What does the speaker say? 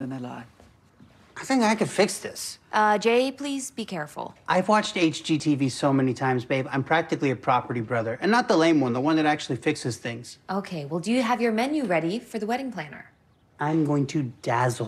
than they lie. I think I could fix this. Uh, Jay, please be careful. I've watched HGTV so many times, babe. I'm practically a property brother. And not the lame one, the one that actually fixes things. Okay, well, do you have your menu ready for the wedding planner? I'm going to dazzle